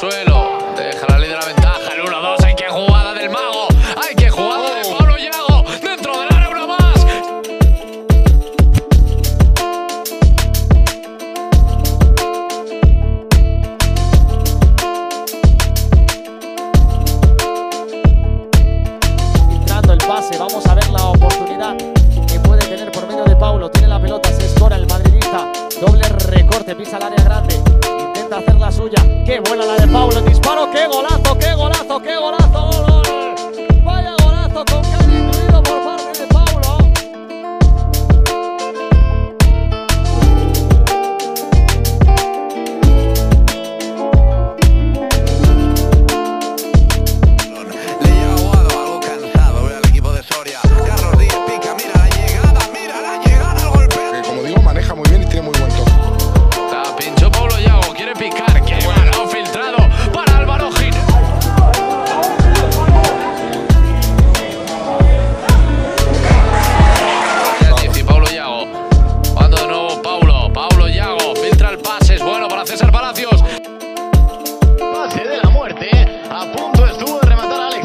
suelo. Deja la ley de la ventaja. El 1-2. Hay que jugada del mago. Hay que jugada de Pablo Yago. Dentro del área una más. Filtrando el pase, vamos a ver la oportunidad que puede tener por medio de Paulo. Tiene la pelota, se escora el madridista. Doble recorte, pisa el área grande. Hacer la suya. Qué buena la de Paulo. El disparo, qué golazo, qué golazo, qué golazo. Gol, gol. Vaya golazo con caña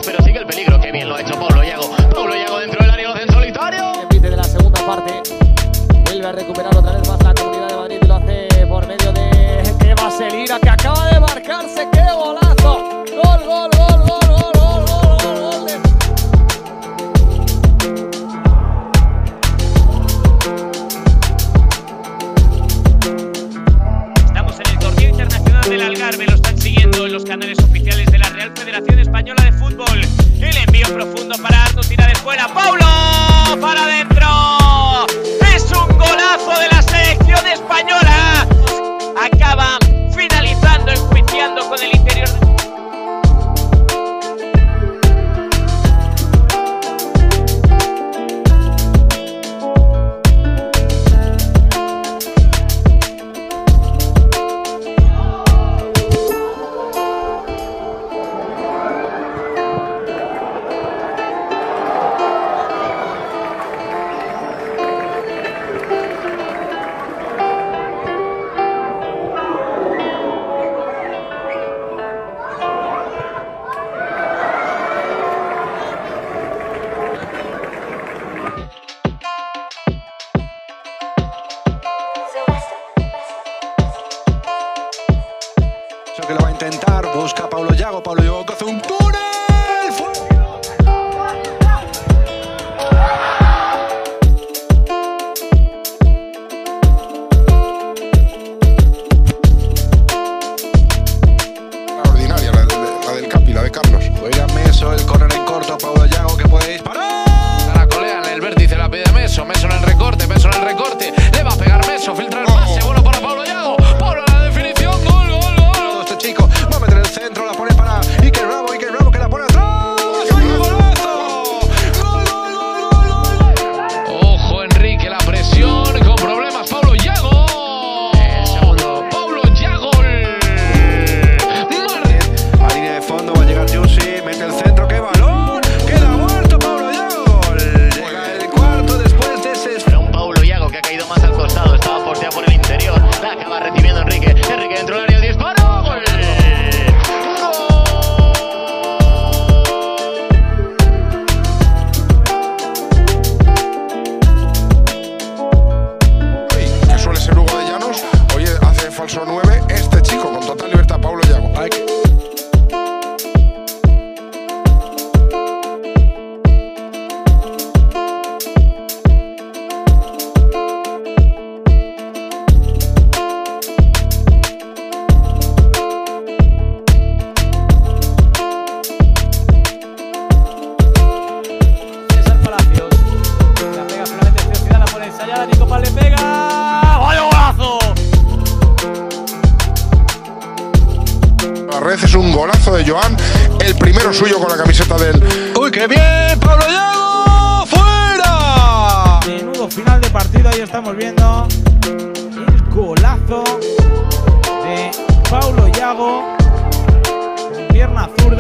pero sigue el peligro. Qué bien lo ha hecho Pablo Yago. Pablo Yago dentro del área, lo hace en solitario. Envite de la segunda parte. Vuelve a recuperar otra vez más la comunidad de Madrid y lo hace por medio de que Vaselina que acaba de marcarse. ¡Qué golazo! ¡Gol, gol, gol, gol, gol, gol, gol, gol, gol de Estamos en el torneo internacional del Algarve, lo están siguiendo en los canales oficiales de la Real Federación Española un túnel. Extraordinaria, la, la del Capi, la de Carlos. Juega Meso, el corner en corto, Pablo Yago que puede disparar. La colea en el vértice. La pide Meso. Meso Joan, el primero suyo con la camiseta del. ¡Uy, qué bien! ¡Pablo Yago! ¡Fuera! Menudo final de partido, ahí estamos viendo el golazo de Paulo Yago con pierna zurda.